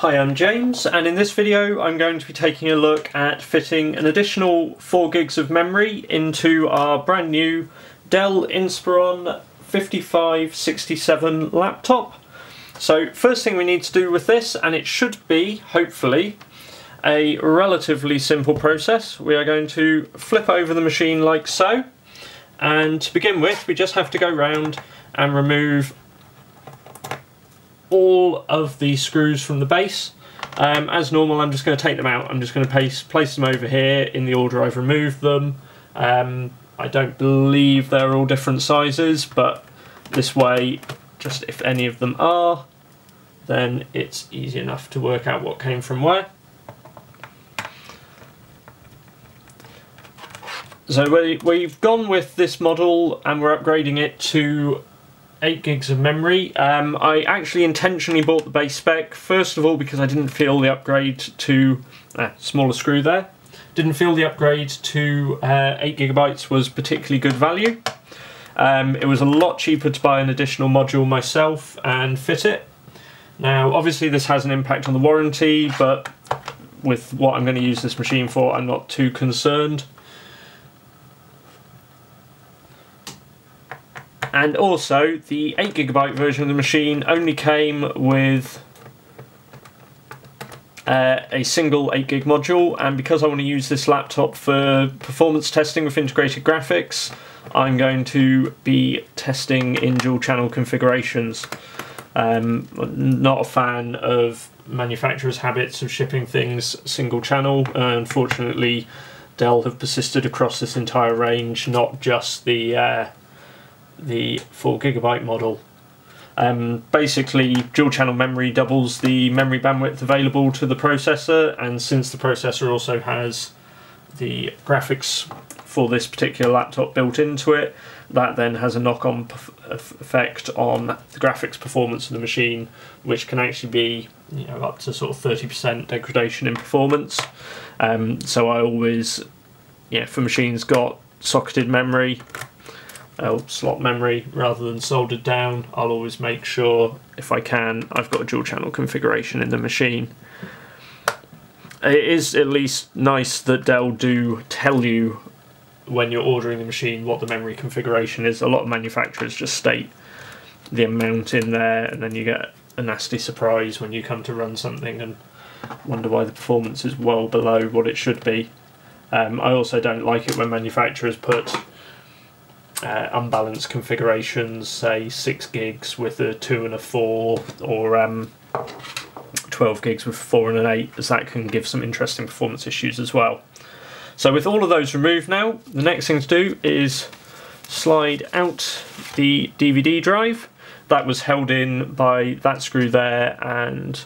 Hi, I'm James, and in this video I'm going to be taking a look at fitting an additional 4 gigs of memory into our brand new Dell Inspiron 5567 laptop. So first thing we need to do with this, and it should be, hopefully, a relatively simple process. We are going to flip over the machine like so, and to begin with we just have to go round and remove all of the screws from the base. Um, as normal, I'm just going to take them out. I'm just going to place, place them over here in the order I've removed them. Um, I don't believe they're all different sizes, but this way, just if any of them are, then it's easy enough to work out what came from where. So we, we've gone with this model and we're upgrading it to 8 gigs of memory. Um, I actually intentionally bought the base spec, first of all because I didn't feel the upgrade to, uh, smaller screw there, didn't feel the upgrade to uh, 8 gigabytes was particularly good value. Um, it was a lot cheaper to buy an additional module myself and fit it. Now obviously this has an impact on the warranty, but with what I'm going to use this machine for I'm not too concerned. And also the 8GB version of the machine only came with uh, a single 8GB module and because I want to use this laptop for performance testing with integrated graphics I'm going to be testing in dual channel configurations. Um, not a fan of manufacturers' habits of shipping things single channel. Uh, unfortunately, Dell have persisted across this entire range, not just the uh, the 4 gigabyte model. Um, basically, dual channel memory doubles the memory bandwidth available to the processor, and since the processor also has the graphics for this particular laptop built into it, that then has a knock on effect on the graphics performance of the machine, which can actually be you know, up to sort of 30% degradation in performance. Um, so I always, yeah, for machines got socketed memory, uh, slot memory rather than soldered down, I'll always make sure, if I can, I've got a dual channel configuration in the machine. It is at least nice that Dell do tell you when you're ordering the machine what the memory configuration is. A lot of manufacturers just state the amount in there and then you get a nasty surprise when you come to run something and wonder why the performance is well below what it should be. Um, I also don't like it when manufacturers put uh, unbalanced configurations, say 6 gigs with a 2 and a 4, or um, 12 gigs with 4 and an 8, as that can give some interesting performance issues as well. So with all of those removed now, the next thing to do is slide out the DVD drive. That was held in by that screw there and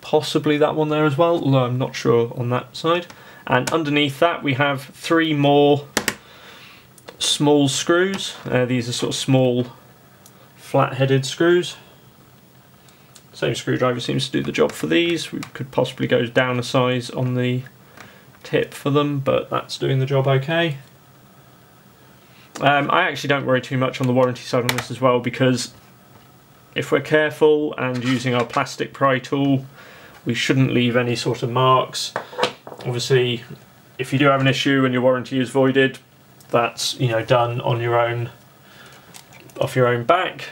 possibly that one there as well, although I'm not sure on that side. And underneath that we have three more small screws. Uh, these are sort of small flat-headed screws. Same screwdriver seems to do the job for these. We could possibly go down a size on the tip for them, but that's doing the job okay. Um, I actually don't worry too much on the warranty side on this as well because if we're careful and using our plastic pry tool, we shouldn't leave any sort of marks. Obviously, if you do have an issue and your warranty is voided, that's you know done on your own off your own back.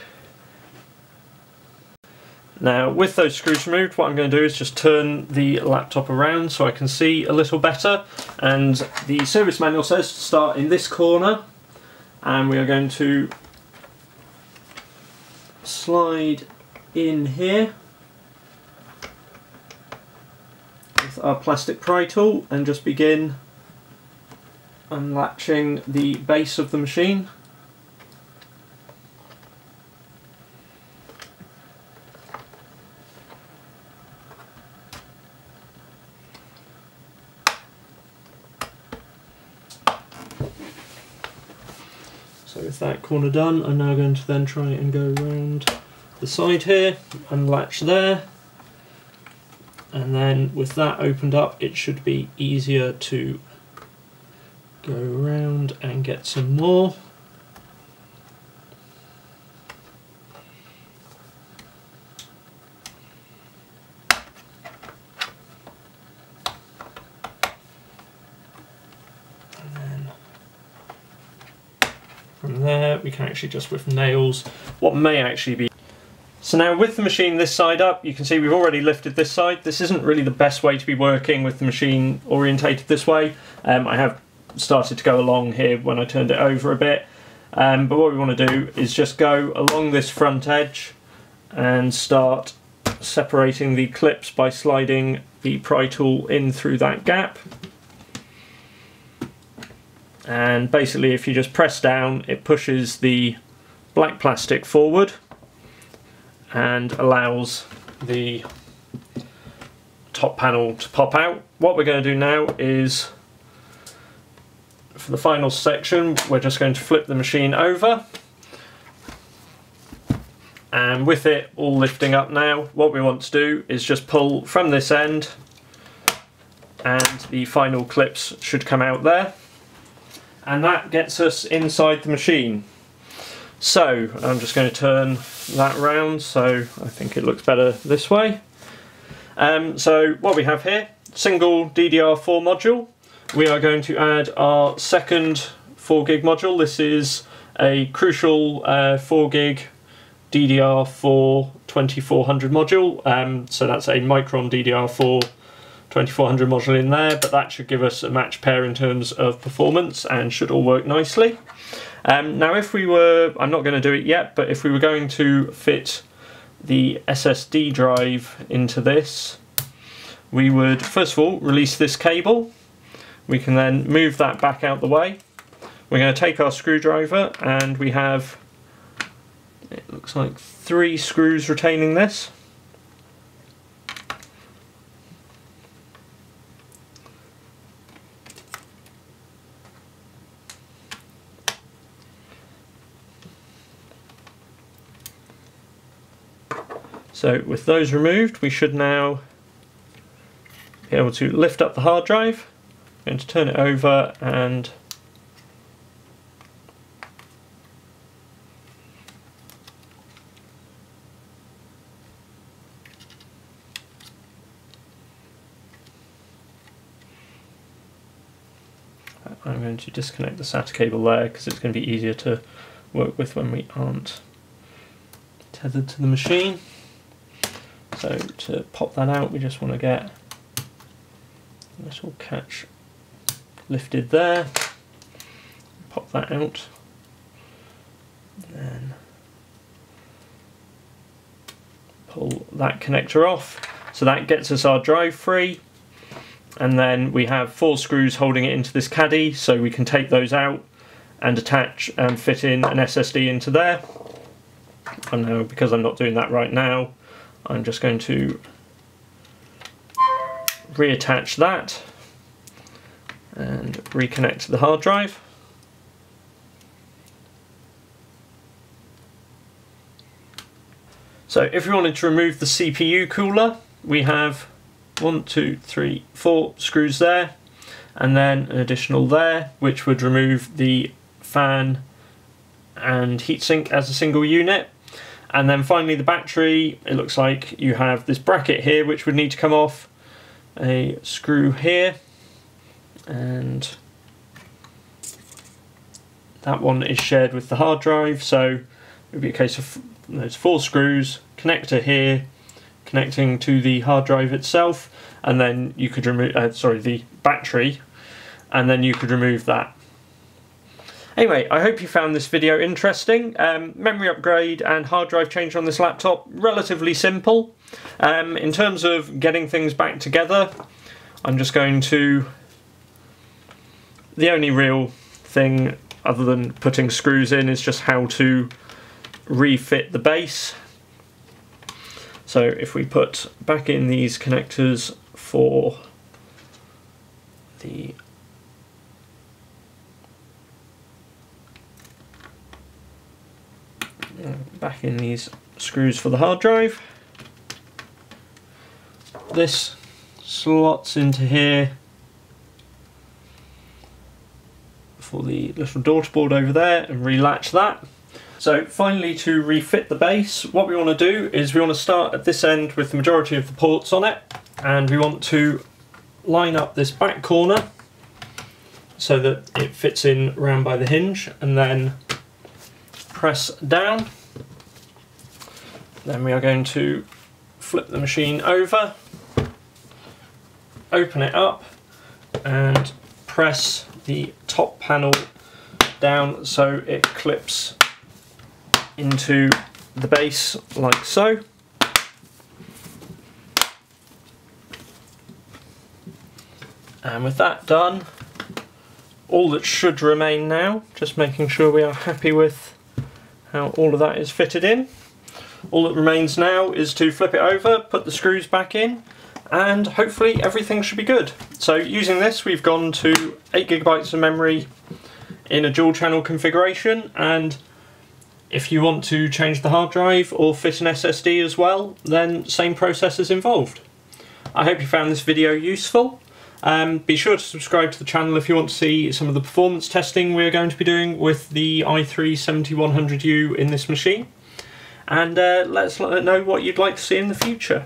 Now with those screws removed what I'm going to do is just turn the laptop around so I can see a little better. And the service manual says to start in this corner. And we are going to slide in here with our plastic pry tool and just begin unlatching the base of the machine. So with that corner done, I'm now going to then try and go around the side here, unlatch there, and then with that opened up it should be easier to go around and get some more. from there we can actually just with nails what may actually be. So now with the machine this side up you can see we've already lifted this side. This isn't really the best way to be working with the machine orientated this way. Um, I have started to go along here when I turned it over a bit um, but what we want to do is just go along this front edge and start separating the clips by sliding the pry tool in through that gap and basically if you just press down it pushes the black plastic forward and allows the top panel to pop out. What we're going to do now is for the final section we're just going to flip the machine over and with it all lifting up now what we want to do is just pull from this end and the final clips should come out there and that gets us inside the machine. So I'm just going to turn that round so I think it looks better this way. Um, so what we have here, single DDR4 module. We are going to add our second 4 gig module. This is a crucial uh, 4 gig DDR4 2400 module. Um, so that's a Micron DDR4 2400 module in there, but that should give us a match pair in terms of performance and should all work nicely. Um, now if we were, I'm not going to do it yet, but if we were going to fit the SSD drive into this, we would first of all release this cable. We can then move that back out the way. We're going to take our screwdriver and we have, it looks like three screws retaining this. So with those removed, we should now be able to lift up the hard drive. I'm going to turn it over and I'm going to disconnect the SATA cable there because it's going to be easier to work with when we aren't tethered to the machine. So to pop that out we just want to get a little catch lifted there, pop that out, then pull that connector off. So that gets us our drive free and then we have four screws holding it into this caddy so we can take those out and attach and fit in an SSD into there. And now because I'm not doing that right now I'm just going to reattach that and reconnect to the hard drive. So if we wanted to remove the CPU cooler, we have one, two, three, four screws there, and then an additional there, which would remove the fan and heatsink as a single unit. And then finally the battery, it looks like you have this bracket here which would need to come off, a screw here, and that one is shared with the hard drive, so it would be a case of those four screws, connector here, connecting to the hard drive itself, and then you could remove, uh, sorry, the battery, and then you could remove that Anyway, I hope you found this video interesting. Um, memory upgrade and hard drive change on this laptop, relatively simple. Um, in terms of getting things back together, I'm just going to... The only real thing other than putting screws in is just how to refit the base. So if we put back in these connectors for the back in these screws for the hard drive. This slots into here for the little daughter board over there and relatch that. So finally to refit the base, what we want to do is we want to start at this end with the majority of the ports on it and we want to line up this back corner so that it fits in round by the hinge and then press down. Then we are going to flip the machine over, open it up and press the top panel down so it clips into the base like so. And with that done, all that should remain now, just making sure we are happy with how all of that is fitted in. All that remains now is to flip it over, put the screws back in, and hopefully everything should be good. So using this we've gone to 8 gigabytes of memory in a dual channel configuration and if you want to change the hard drive or fit an SSD as well then same process is involved. I hope you found this video useful. Um, be sure to subscribe to the channel if you want to see some of the performance testing we're going to be doing with the i3-7100U in this machine. And uh, let us know what you'd like to see in the future.